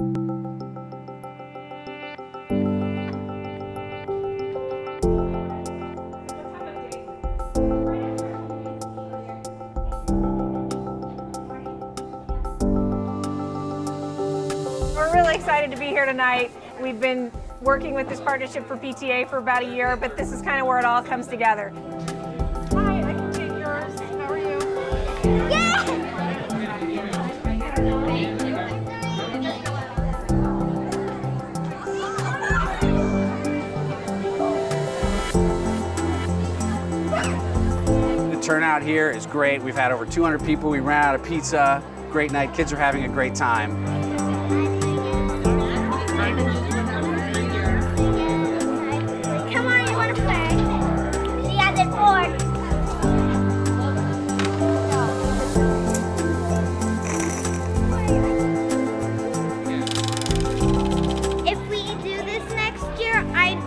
We're really excited to be here tonight. We've been working with this partnership for PTA for about a year, but this is kind of where it all comes together. Turnout here is great. We've had over 200 people. We ran out of pizza. Great night. Kids are having a great time.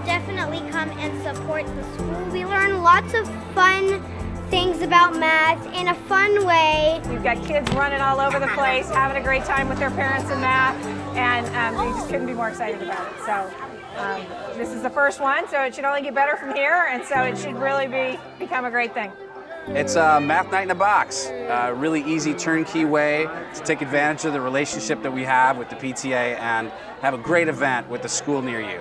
Definitely come and support the school. We learn lots of fun things about math in a fun way. We've got kids running all over the place, having a great time with their parents in math, and um, we just couldn't be more excited about it. So um, this is the first one, so it should only get better from here, and so it should really be become a great thing. It's a math night in a box. A really easy turnkey way to take advantage of the relationship that we have with the PTA and have a great event with the school near you.